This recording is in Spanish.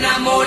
enamorado.